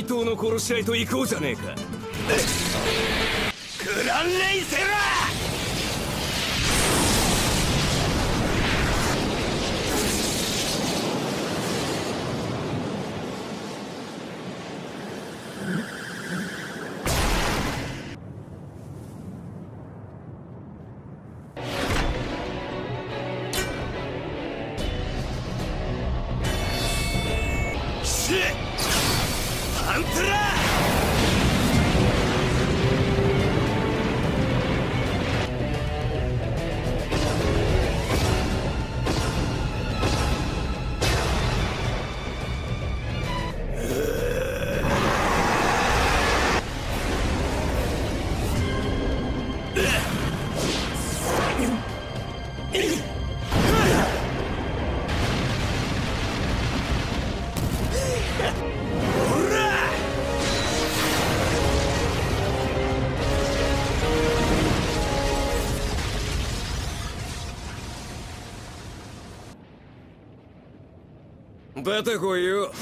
上等だぜ対等の殺し合いと行こうじゃねえか。グランレイセラパンプラ出てこいよ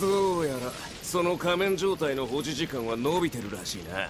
どうやらその仮面状態の保持時間は伸びてるらしいな。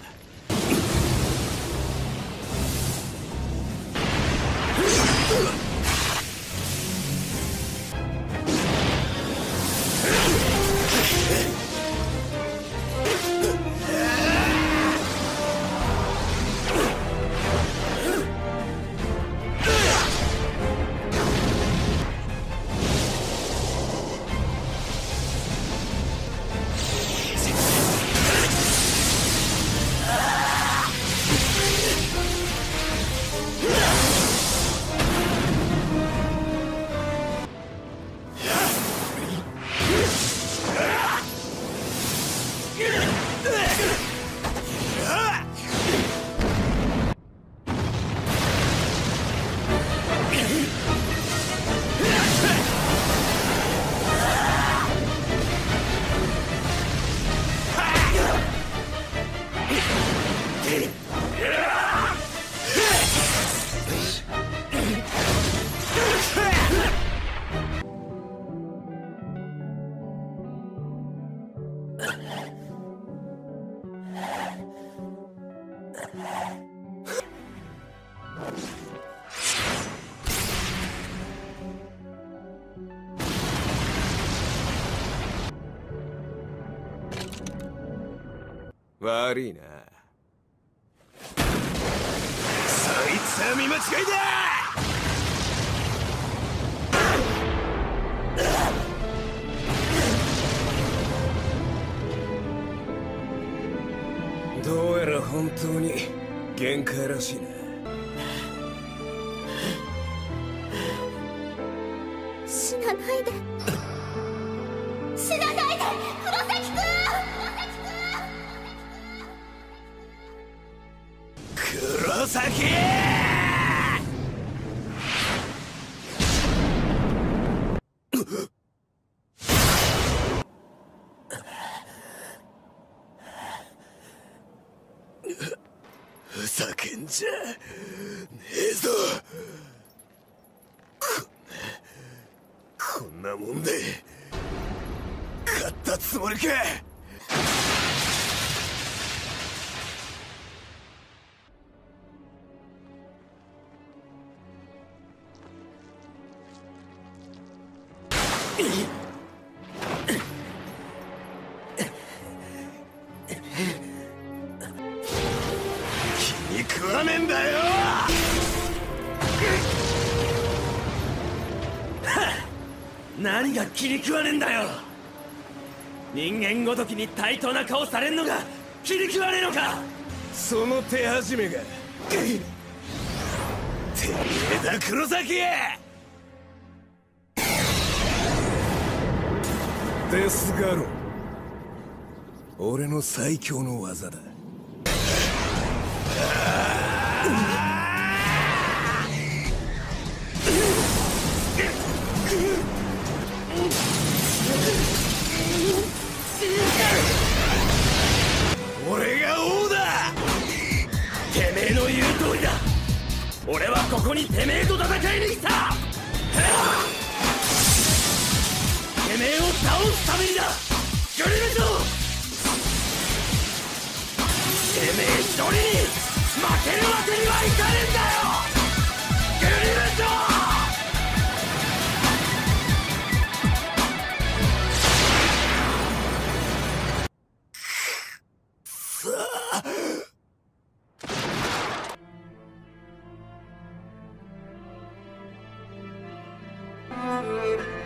悪いな。そいつは見間違いだ！どうやら本当に限界らしいな。死なないで。死なないで！黒崎くん黒崎ふ。ざけんじゃねえぞこんなこんなもんで勝ったつもりか気に食わねえんだよ!何が気に食わねえんだよ!人間ごときに対等な顔されんのが気に食わねえのか!その手始めがてめえだ黒崎デスガロ俺の最強の技だ。めえを倒すためにだ。グリメてめえ一人に負けるわけにはいかねえんだよ。ルメゾ Thank